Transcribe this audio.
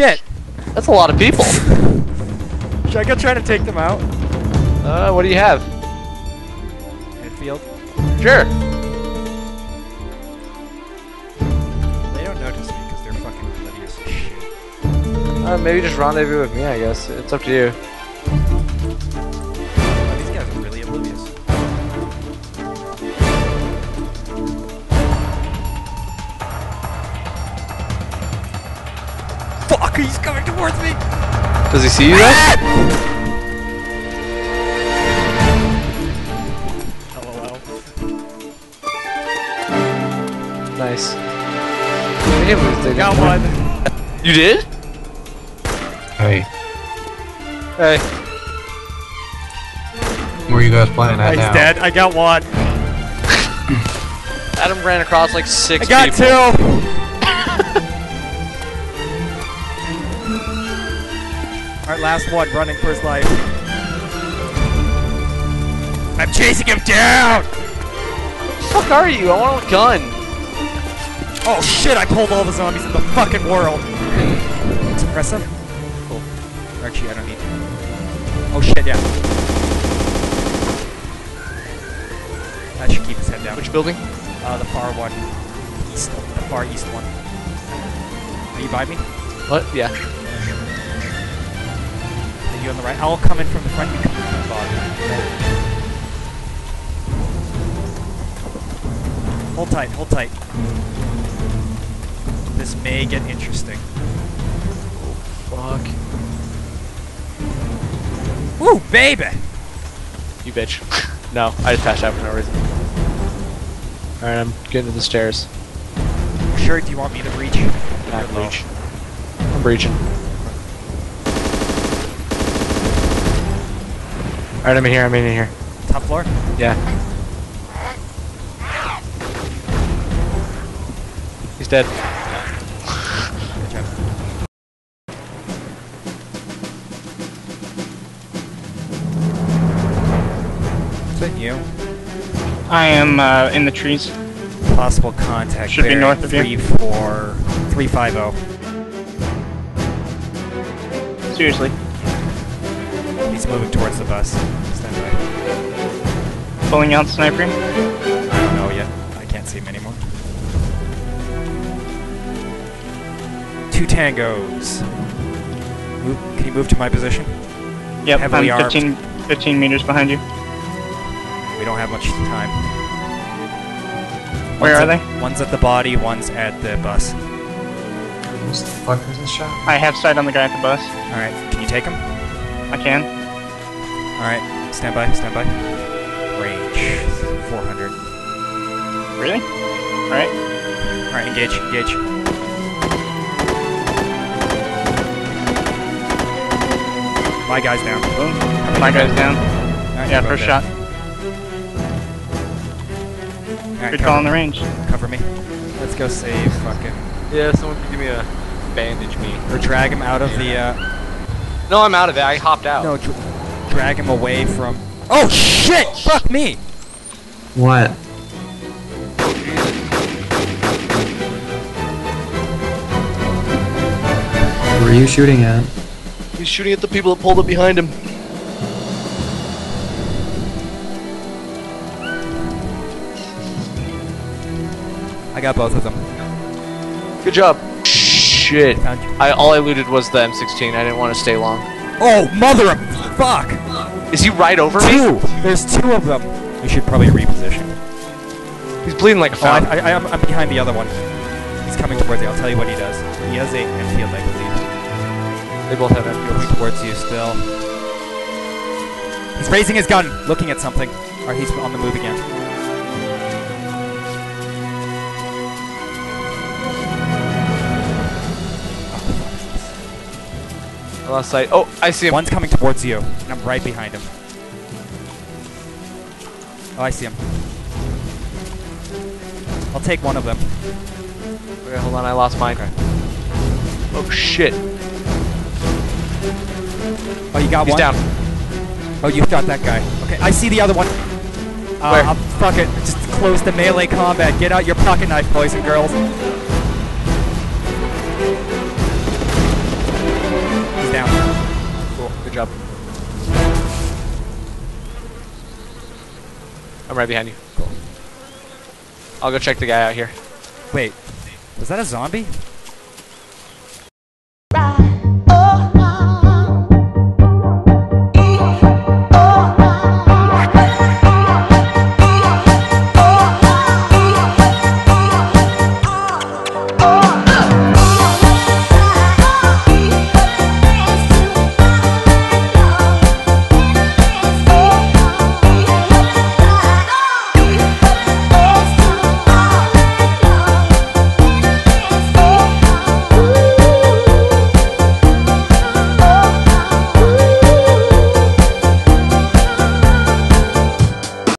shit! That's a lot of people. Should I go try to take them out? Uh, what do you have? Midfield. Sure. They don't notice me because they're fucking oblivious as shit. Uh, maybe just rendezvous with me, I guess. It's up to you. Fuck, he's coming towards me! Does he see you though? Ah! LOL. nice. Anyways, they Got one. You did? Hey, Hey. where are you guys playing at He's now? dead. I got one. Adam ran across like six I got people. two. Alright, last one, running for his life. I'm chasing him down! the fuck are you? I want a gun. Oh shit, I pulled all the zombies in the fucking world. It's him. Cool. Actually, I don't need to. Oh shit, yeah. That should keep his head down. Which building? Uh, the far one. East. The far east one. Are you by me? What? Yeah. Are you on the right? I'll come in from the front, you come in from the bottom. Hold tight, hold tight. This may get interesting. Oh fuck. Woo, baby! You bitch. no, I just passed out for no reason. Alright, I'm getting to the stairs. Sure, do you want me to breach? Not You're breach. I'm breaching. Alright, I'm in here, I'm in here. Top floor? Yeah. He's dead. Is that you? I am uh, in the trees. Possible contact Should be north of you. three, four, three, five, oh. Seriously. He's moving towards the bus. Stand by. Pulling out sniper. I don't know yet. I can't see him anymore. Two tangos. Move, can you move to my position? Yep, Heavily I'm 15, 15 meters behind you. We don't have much time. Where One's are at- they? One's at the body, one's at the bus. What the fuck is this shot? I have sight on the guy at the bus. Alright, can you take him? I can. Alright, stand by, stand by. Range 400. Really? Alright. Alright, engage, engage. My guy's down. Boom. My guy's down. Alright, Yeah, first both shot. dead. Alright, Good call on the range. Cover me. Let's go save fucking. Yeah, someone can give me a bandage me. Or drag him out of the, uh. No, I'm out of it. I hopped out. No, dr- drag him away from. Oh shit! Fuck me! What? Where are you shooting at? He's shooting at the people that pulled up behind him. I got both of them. Good job. Shit. Found. I all I looted was the M16. I didn't want to stay long. Oh, mother of fuck! Is he right over me? Two! There's two of them. We should probably reposition. He's bleeding like a Oh, I, fountain. I, I'm, I'm behind the other one. He's coming towards you. I'll tell you what he does. He has a Enfield, I believe. they both have Coming Enfields. towards you still. He's raising his gun, looking at something. Or he's on the move again. I lost sight. Oh, I see him. One's coming towards you, and I'm right behind him. Oh, I see him. I'll take one of them. Okay, hold on. I lost mine. Oh shit. Oh, you got He's one? down. Oh, you got that guy. Okay, I see the other one. Uh, Where? I'll- fuck it. Just close the melee combat. Get out your pocket knife, boys and girls. Right behind you. Cool. I'll go check the guy out here. Wait, was that a zombie?